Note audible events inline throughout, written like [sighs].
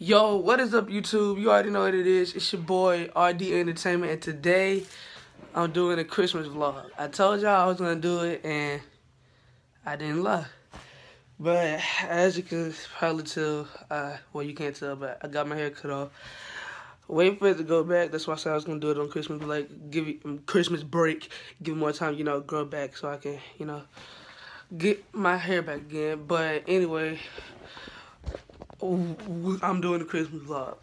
Yo, what is up, YouTube? You already know what it is. It's your boy, RD Entertainment, and today I'm doing a Christmas vlog. I told y'all I was gonna do it, and I didn't lie. But as you can probably tell, uh, well, you can't tell, but I got my hair cut off. Waiting for it to go back. That's why I said I was gonna do it on Christmas, like give it um, Christmas break, give more time, you know, grow back, so I can, you know, get my hair back again. But anyway. I'm doing the Christmas vlog.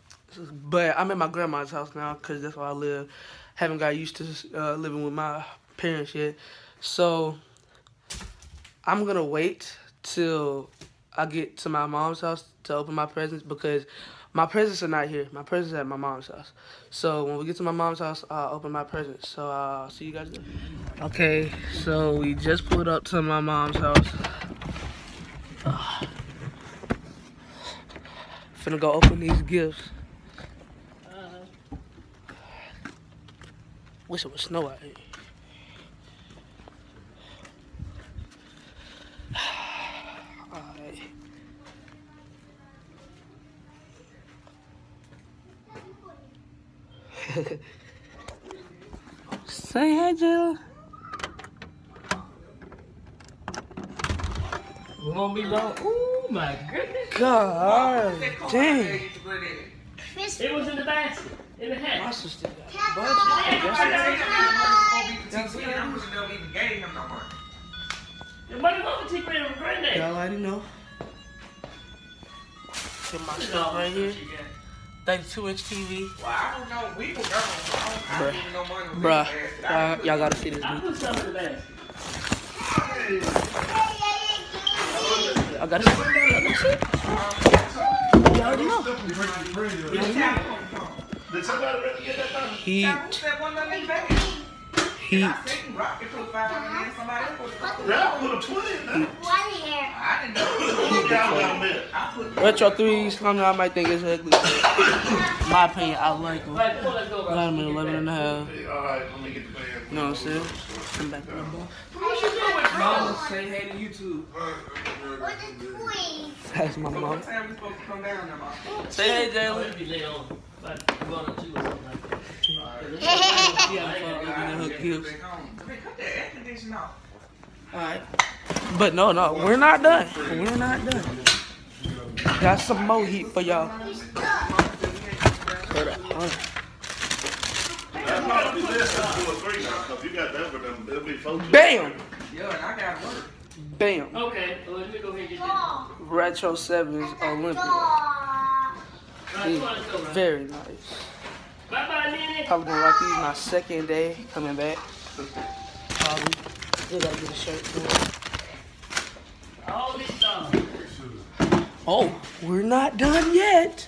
But I'm at my grandma's house now because that's where I live. Haven't got used to uh, living with my parents yet. So I'm going to wait till I get to my mom's house to open my presents because my presents are not here. My presents are at my mom's house. So when we get to my mom's house, I'll open my presents. So I'll see you guys there. Okay, so we just pulled up to my mom's house. Finna go open these gifts. Uh, wish it was snow out here. Alright. [laughs] Say hey, Jill. We won't be long. Oh my goodness. God dang. It was in the basket. In the hat. My sister got a The money over to Granny from Granddad. Y'all already know. Get my stuff right here. 32 inch TV. Well, I don't know. We were gone. I don't even know money was in Bruh, uh, y'all gotta see this. I put some in the basket. I gotta see. I. Y'all know. Did somebody really get that done? Heat, Who said one of them bags? heat. I think Rocket put five hundred in. Somebody else put. Ralph put a 20 in there. I didn't know. Y'all got a bit. I put. Retro threes. I know I might think it's ugly. My opinion, I like them. Right, let's go. I got them at 11 and a half. All right, let me get the band. You know what I'm saying? Come back to the ball. What you doing, bro? say hey to YouTube. That's my mom. what time we supposed to come down there, Mom? Say hey, Oh, Jalen. it'd be late on. Like, one or two or something like that. She having fun looking at her gifts. Back home. I mean, cut that air conditioner off. Alright. But no, no, we're not done. We're not done. Got some more heat for y'all. Hold up, hold up. That's probably less than two or three now, 'cause you got that for them. It'll be four. Bam! Yo, and I got work. Bam! Okay, well, let me go ahead and get that. Retro 7s Olympic. Right, come on, let's go, right. Very nice. Bye-bye, Nene. Probably gonna rock these my second day coming back. Um, probably. Still gotta get a shirt for All these songs. Oh, we're not done yet.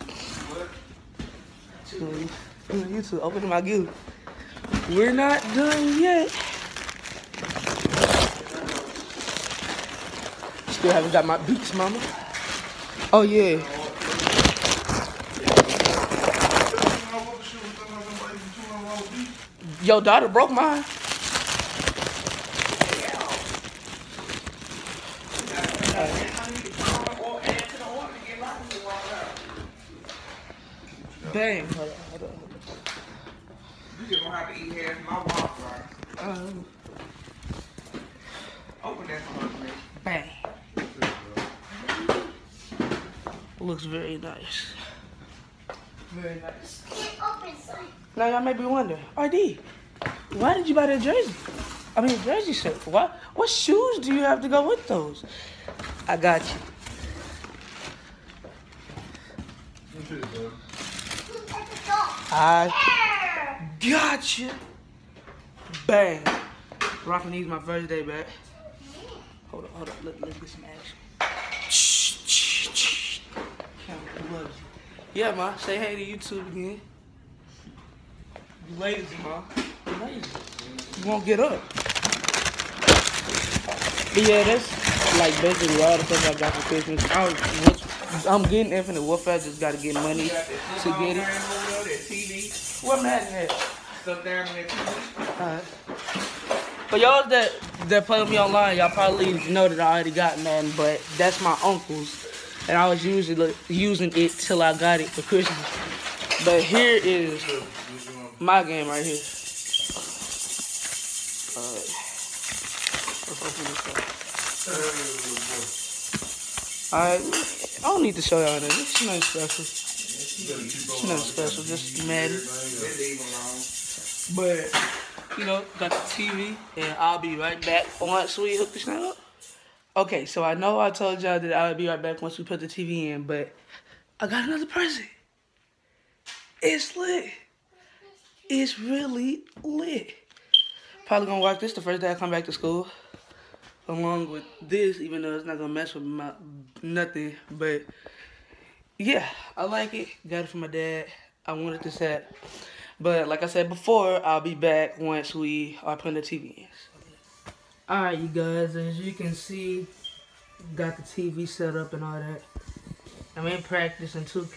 You YouTube, open my gift. We're not done yet. Still haven't got my beats, mama. Oh yeah. Yo, daughter broke mine. Bang. Hold on, hold on, hold You just gonna have to eat half my water. on. Um, Open that for her, please. bang. Looks very nice. Very nice. Now y'all may be wondering, RD, why did you buy that jersey? I mean, jersey shirt. Why? What shoes do you have to go with those? I got you. I got you. Bang. Rocking these my first day back. Hold on, hold. Let, let's get some action. Yeah, ma. Say hey to YouTube again. You lazy, ma. You lazy. You won't get up. But yeah, that's like basically all the stuff I got for Christmas. I was, I'm getting Infinite Warfare. I just gotta get money to get it. TV. What Madden? Stuff down on that TV. Alright. For y'all that that play with me online, y'all probably know that I already got Madden, but that's my uncle's. and I was usually using it till I got it for Christmas. But here is my game right here. Alright. Let's open this up. Alright, I don't need to show y'all this. It's nothing special. It's nothing special, just Madden. But, you know, got the TV, and I'll be right back once we hook this thing up. Okay, so I know I told y'all that I would be right back once we put the TV in, but I got another present. It's lit. It's really lit. Probably gonna watch this the first day I come back to school. Along with this, even though it's not gonna mess with my nothing. But yeah, I like it. Got it from my dad. I wanted this set. But like I said before, I'll be back once we are putting the TV in. Alright, you guys, as you can see, got the TV set up and all that. I'm in practice in 2K.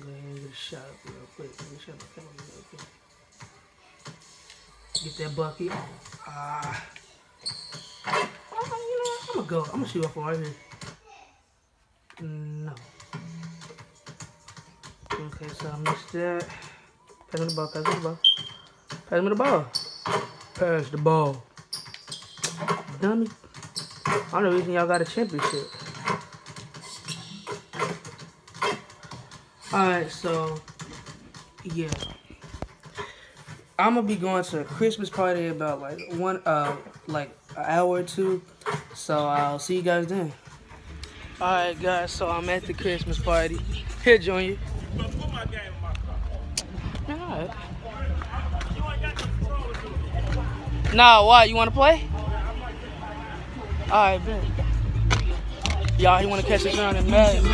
Go ahead and get a shot up real quick. Let me shut my camera real quick. Get that bucket. Ah. Uh, you know, I'm gonna go. I'm gonna shoot off right here. No. Okay, so I missed that. Pass me the ball, pass me the ball. Pass me the ball. Pass the ball. Dummy. I'm the reason y'all got a championship. Alright, so yeah. I'm gonna be going to a Christmas party about like one uh like an hour or two. So I'll see you guys then. Alright guys, so I'm at the Christmas party. Here Junior. Alright. Nah, why? You wanna play? Alright, bet. Y'all, he wanna catch us around in Madden.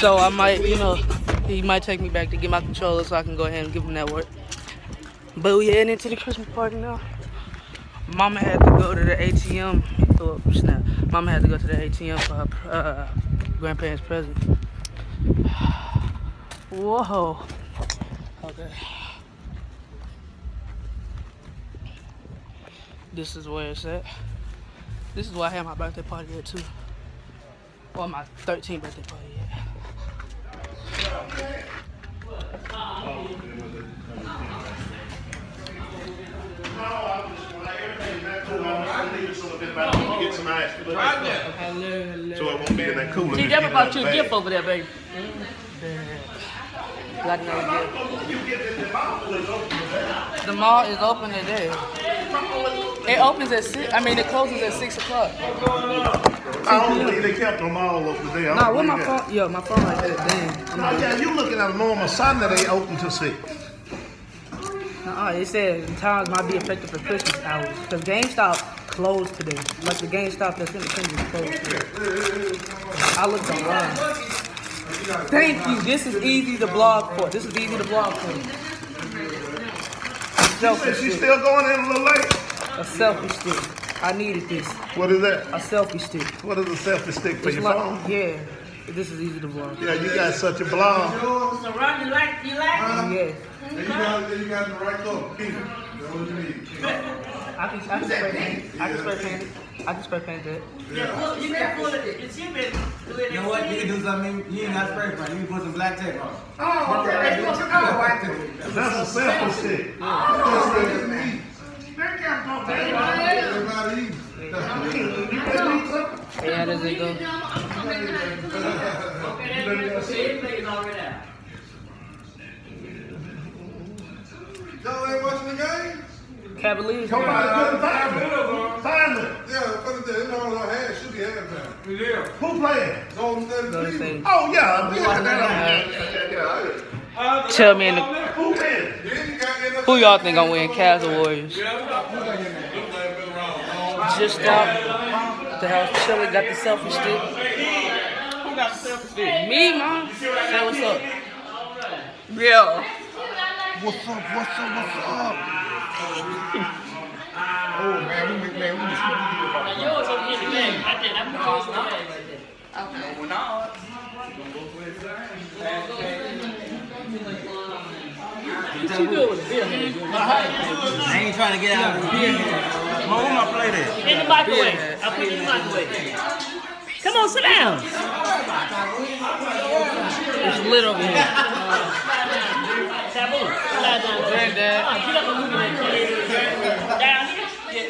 So I might, you know, he might take me back to get my controller so I can go ahead and give him that work. But we heading into the Christmas party now. Mama had to go to the ATM. Oh, snap. Mama had to go to the ATM for her uh, grandparents' present. [sighs] Whoa. Okay. This is where it's at. This is where I had my birthday party at too. Or my 13th birthday party at. Get some ice. So it won't be in that cooler. See, Just Deborah get it out bought you a bag. gift over there, baby. Got no idea. The mall is open today. It opens at six. I mean, it closes at six o'clock. I don't believe they kept them all over there. I Nah, don't where my phone? Yo, my phone like that. Damn. Oh, yeah, you looking at a normal Sunday, they open to six. Uh-uh, it said times might be affected for Christmas hours because GameStop closed today. Like the GameStop that's in the country is closed today. I looked online. Thank you. This is easy to blog for. This is easy to blog for. You said she's still going in a little late? A selfie stick. I needed this. What is that? A selfie stick. What is a selfie stick for It's your like, phone? yeah. This is easy to vlog. Yeah, you got such a blog. So, Ron, you like, you like? Yeah. And you got, you got the right color, pink. That's what you need. [laughs] I can, I can spray paint. it. I can spray paint. I can spray paint that. Yeah, pull, you can pull it. It's you been. You know what? You can do something. You ain't got spray paint. You can put some black tape on. Oh, okay. That's what I like to do. That's a selfie stick. Oh, Everybody eat. Hey, how does it go? Okay, that's good. Everything is already out. Y'all ain't watching the game? Cavaliers. Somebody couldn't find it. Find it. Yeah, what is that? It's all I had. Should be halftime. Yeah. Who playing? Golden State Those Cleveland. things. Oh, yeah. We got that on. Uh, Tell me in the, Who win? Who y'all think gonna win, Cavs or Warriors? Just out the house chilling, got the selfie stick. Who got the selfie stick? Me, mom. Say what's up. Yeah. What's up? What's up? What's up? Oh man, we make man, we just Now, yours over here bag. I did. I'm going to the bag right there. What you doing with a beer hand? I ain't trying to get out of the beer. Mom, where my plate at? In the microwave. I put it in the microwave. Come on, sit down. It's lit over here. Taboo. Slide down. Granddad. Come on, get up and move that. Down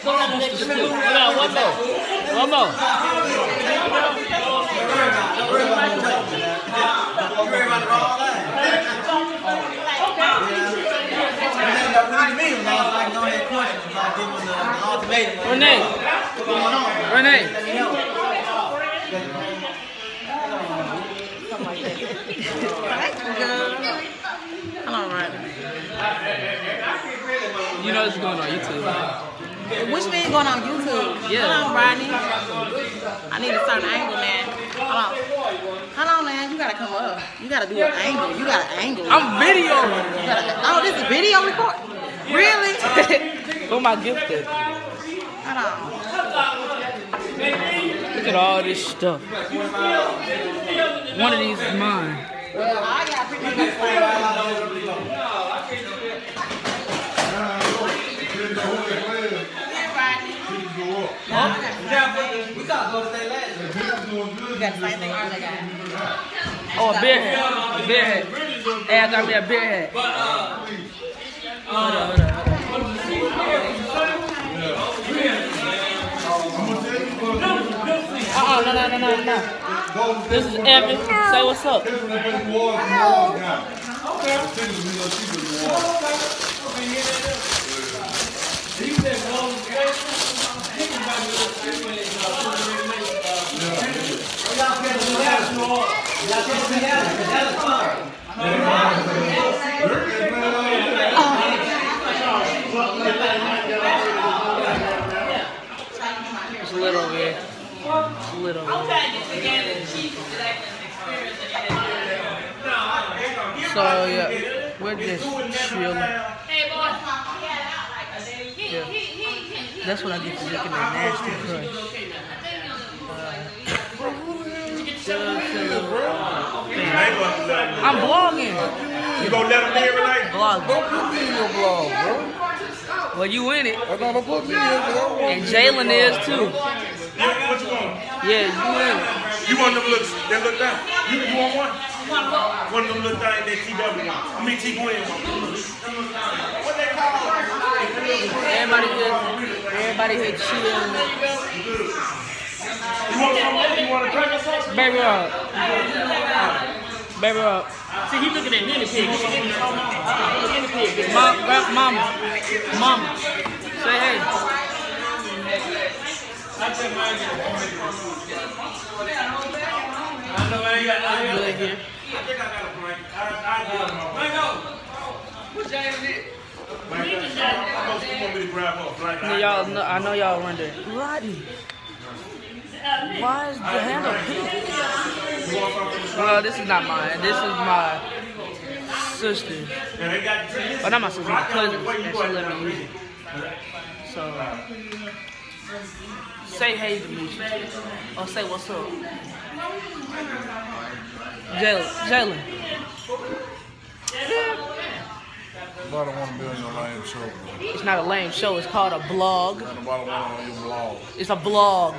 one. More. One more. Renee. What's? Renee. Hello, Rodney. You know is going on YouTube. Which video going on YouTube? Yeah. Hold on, Rodney. I need a certain angle, man. Hold on. Hold on, man. You gotta come up. You gotta do an angle. You gotta angle. I'm videoing. Gotta, oh, this is video record? Really? Where my gift at? Hold on. Look at all this stuff. One of these is mine. Well, I got pretty much explain We got to go to that last one. You got the same thing as that guy. Oh, a beer hat. A beer hat. Hey, I got me a beer hat. Hold on, hold on, hold on. Uh-uh, no, no, no, no, no. This is Evan. Say what's up. It's lit So, yeah, we're just chilling. Yeah. That's what I get to looking at Nasty Crush. I'm vlogging. You gonna let them live tonight? Vlogging. Don't put me in your blog, bro. Well, you in it. That's not gonna put me in because I And Jalen is too. Yeah, What you want? Yeah, you in it. You want them look, them look down? You, you want one? One of them look down that TW one. I mean T Gwen one. What they call Everybody here, everybody here chilling. You want some? You want a drink? Baby up. Baby up. See, he looking at guinea pig. Guinea pig. Mom, gra- mama, mama. Say hey. I know I got Good here. How much you want me to grab off? Right Now, Y'all, know, I know y'all wondering. Rodney, why is the handle pink? Well, this is not mine. This is my sister. Well, not my sister, my cousin. And she let me use it. So, say hey to me. Or say what's up. Jalen. Jalen. Nobody want to be on your lame show, bro. It's not a lame show. It's called a blog. Nobody want on your blog. It's a blog.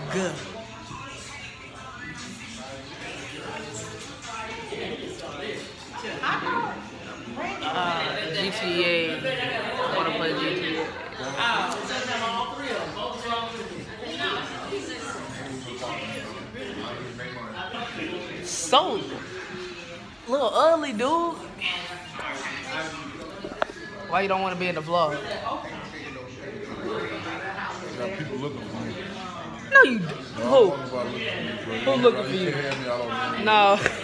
GTA. I want to play GTA. So, little ugly, dude. Why you don't want to be in the vlog? Got people looking for me. No, you. Who? Who looking for You. No. [laughs]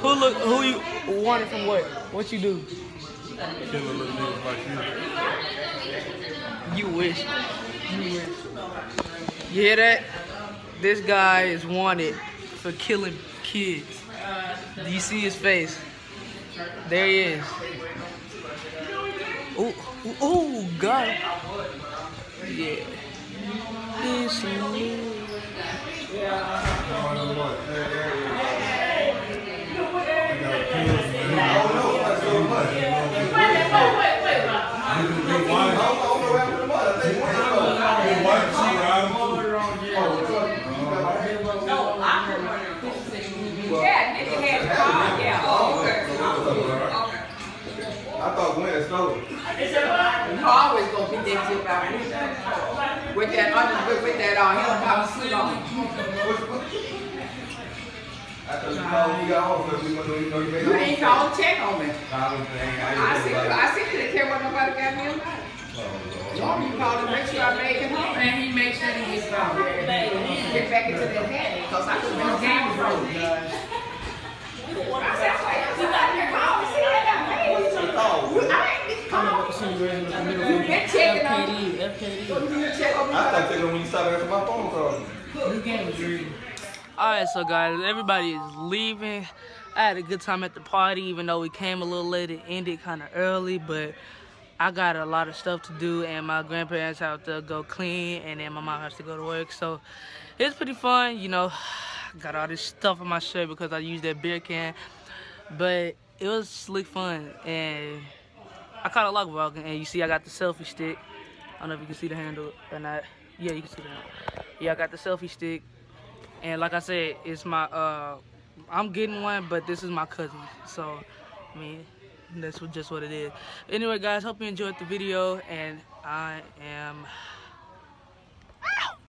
who, look? Who you wanted from what? What you do? Killer little niggas like you. You wish. You wish. You hear that? This guy is wanted for killing kids. Do you see his face? There he is. Oh, ooh, God. Yeah. It's me. Somebody what? They got pills in there. Your wife, she ride them too. That uh, helicopter suit on. I thought you called me off because we want to know you made You didn't check on me. I I I see, think about I see you didn't care what nobody got me about. Normally you call to make sure I make it home. And he makes sure he gets found. Get back into that hat, because I could have been game broke. I said, wait, you got to call and see that I made it. I ain't need to call. You been checking on me. FKD. So you need to check on me. I started taking when you started answering my phone call. New game dream. Alright, so guys, everybody is leaving. I had a good time at the party, even though we came a little late. It ended kind of early, but I got a lot of stuff to do, and my grandparents have to go clean, and then my mom has to go to work. So it's pretty fun, you know. [sighs] Got all this stuff on my shirt because I used that beer can, but it was slick fun, and I caught a lock walking, and you see I got the selfie stick. I don't know if you can see the handle or not. Yeah, you can see the handle. Yeah, I got the selfie stick. And like I said, it's my uh I'm getting one, but this is my cousin. So I mean that's just what it is. Anyway guys, hope you enjoyed the video and I am